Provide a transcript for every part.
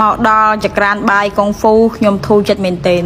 មកដល់ចក្រានបាយកុងហ្វូខ្ញុំធូរចិត្តមែនទែន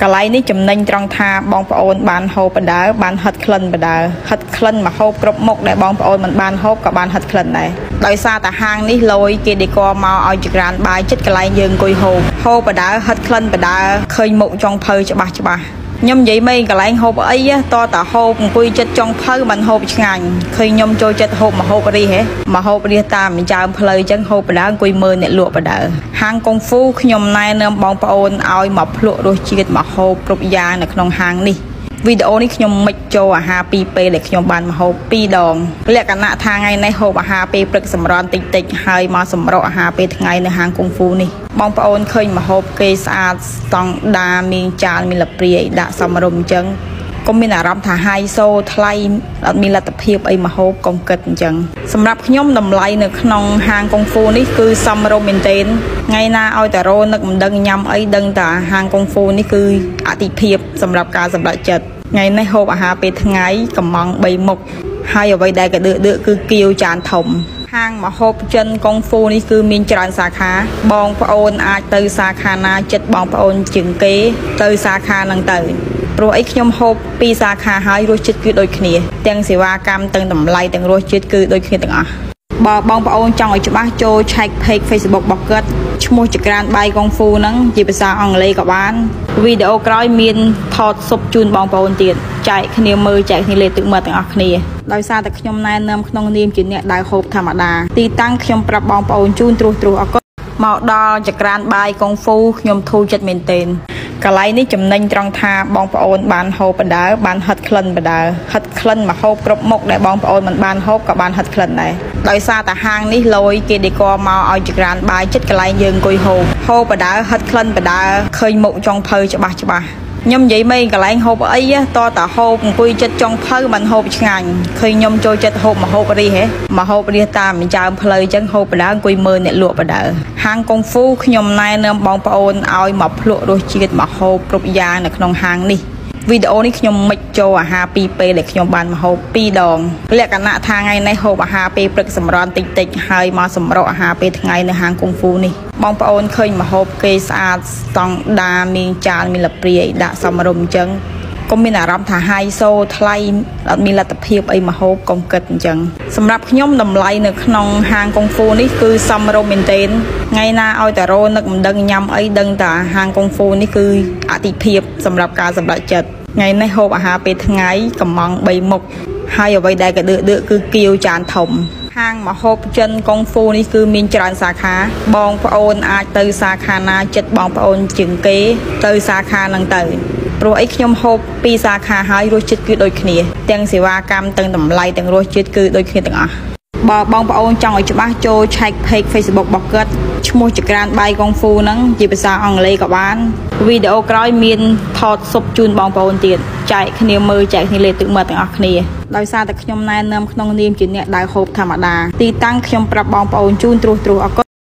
កន្លែងនេះចំណេញត្រង់ថាបងប្អូនបានហូបបដើបានហិតក្លិនបដើហិតក្លិនមកហូបគ្រប់មុខដែលបងប្អូនមិនបានហូបក៏បានហិតក្លិនដែរដោយសារតែហាងនេះលយគេដេកមកឲ្យចក្រានបាយចិត្តកន្លែងយើងអង្គុយហូបហូបបដើហិតក្លិនបដើឃើញមុខចុងភៅច្បាស់ច្បាស់ ខ្ញុំនិយាយមេកន្លែងហូបអីតតហូបអង្គុយចិត្តចុងភៅមិនហូបឆ្ងាញ់ឃើញខ្ញុំចូលចិត្តហូបមហូបរីហេមហូបរីតាមចើមផ្លូវអញ្ចឹងហូបបដើអង្គុយមើលអ្នកលក់បដើហាងកុងហ្វូខ្ញុំណែនាំបងប្អូនឲ្យមកភ្លក់រសជាតិមហូបគ្រប់យ៉ាងនៅក្នុងហាងនេះ វីដេអូនេះខ្ញុំមិចចូលអាហារពីរពេលដែលខ្ញុំបានមកហូប2ដងលក្ខណៈថាថ្ងៃនេះហូបអាហារពេលព្រឹកសម្រន់តិចតិចហើយមកសម្រក់អាហារពេលថ្ងៃនៅហាងកុងហ្វូនេះបងប្អូនឃើញមកហូបគេស្អាតស្តង់ដាមានចានមានលព្រាយដាក់សមរម្យអញ្ចឹង កុំមានអារម្មណ៍ថាហាយសូថ្លៃអត់មានលទ្ធភាពអីមកហូបកុំគិតអញ្ចឹងសម្រាប់ខ្ញុំតម្លៃនៅក្នុងហាងកុងហ្វូនេះគឺសមរម្យមែនទែនថ្ងៃណាឲ្យតែរោនឹកមិនដឹងញ៉ាំអីដឹងតែហាងកុងហ្វូនេះគឺអតិភិបសម្រាប់ការសម្រេចចិត្តថ្ងៃនេះហូបអាហារពេលថ្ងៃកំង3មុខហើយអ្វីដែលកដឺដឺគឺគៀវចានធំ ហាងមហូបចិនកុងហ្វូនេះគឺមានច្រើនសាខា បងប្អូនអាចទៅសាខាណាចិត្តបងប្អូនជាងគេ ទៅសាខាហ្នឹងទៅព្រោះអីខ្ញុំហូបពីសាខាហើយរសជាតិគឺដូចគ្នា ទាំងសេវាកម្មទាំងតម្លៃទាំងរសជាតិគឺដូចគ្នាទាំងអស់បើបងប្អូនចង់ឲ្យច្បាស់ចូល check page Facebook របស់គាត់ ឈ្មោះចក្រានបាយកុងហ្វូហ្នឹងជាភាសាអង់គ្លេសក៏បានវីដេអូក្រោយមានថតសុបជូនបងប្អូនទៀតចែកគ្នាមើលចែកគ្នាលេខទឹកមើលទាំងអស់គ្នាដោយសារតែខ្ញុំណែនាំក្នុងនាមជាអ្នកដែលហូបធម្មតាទីតាំងខ្ញុំប្រាប់បងប្អូនជូនត្រួសត្រាសអរគុណមកដល់ចក្រានបាយកុងហ្វូខ្ញុំធូរចិត្តមែនទែនកន្លែងនេះចំណេញត្រង់ថាបងប្អូនបានហូបបដើបានហិតក្លិនបដើហិតក្លិនមកហូបគ្រប់មុខដែលបងប្អូនមិនបានហូបក៏បានហិតក្លិនដែរ ដោយសារតែហាងនេះលយគេដេកមកឲ្យចក្រានបាយចិត្តកន្លែងយើងអង្គុយហូបហូបបដើហិតក្លិនបដើឃើញមុខចុងភៅច្បាស់ច្បាស់ខ្ញុំនិយាយមេកន្លែងហូបអីតតហូបអង្គុយចិត្តចុងភៅមិនហូបឆ្ងាញ់ឃើញខ្ញុំចូលចិត្តហូបមហូបរីហេមហូបរីតាមចើមផ្លូវអញ្ចឹងហូបបដើអង្គុយមើលអ្នកលក់បដើហាងកុងហ្វូខ្ញុំណែនាំបងប្អូនឲ្យមកភ្លក់រសជាតិមហូបគ្រប់យ៉ាងនៅក្នុងហាងនេះ វីដេអូនេះខ្ញុំមិចចូលអាហារពីរពេលដែលខ្ញុំបានមកហូប2ដងលក្ខណៈថាថ្ងៃនេះហូបអាហារពេលព្រឹកសម្រន់តិចតិចហើយមកសម្រក់អាហារពេលថ្ងៃនៅហាងកុងហ្វូនេះបងប្អូនឃើញមកហូបគេស្អាតស្តង់ដាមានចានមានលព្រាយដាក់សមរម្យអញ្ចឹង កុំមានអារម្មណ៍ថាហាយសូថ្លៃអត់មានលទ្ធភាពអីមកហូបកុំគិតអញ្ចឹងសម្រាប់ខ្ញុំតម្លៃនៅក្នុងហាងកុងហ្វូនេះគឺសមរម្យមែនទែនថ្ងៃណាឲ្យតែរោនឹកមិនដឹងញ៉ាំអីដឹងតែហាងកុងហ្វូនេះគឺអតិភិបសម្រាប់ការសម្រេចចិត្តថ្ងៃនេះហូបអាហារពេលថ្ងៃកំង3មុខហើយអ្វីដែលកដឺដឺគឺគៀវចានធំហាងមហូបចិនកុងហ្វូនេះគឺមានច្រើនសាខា បងប្អូនអាចទៅសាខាណាចិត្តបងប្អូនជាងគេ ទៅសាខាហ្នឹងទៅ ព្រោះអីខ្ញុំហូបពីសាខាហើយរសជាតិគឺដូចគ្នា ទាំងសេវាកម្មទាំងតម្លៃទាំងរសជាតិគឺដូចគ្នាទាំងអស់បើបងប្អូនចង់ឲ្យច្បាស់ចូល check page Facebook របស់គាត់ឈ្មោះចក្រានបាយកុងហ្វូហ្នឹងជាភាសាអង់គ្លេសក៏បានវីដេអូក្រោយមានថតសុបជូនបងប្អូនទៀតចែកគ្នាមើលចែកគ្នាលេខទឹកមើលទាំងអស់គ្នាដោយសារតែខ្ញុំណែនាំក្នុងនាមជាអ្នកដែលហូបធម្មតាទីតាំងខ្ញុំប្រាប់បងប្អូនជូនត្រួសត្រាសអរគុណ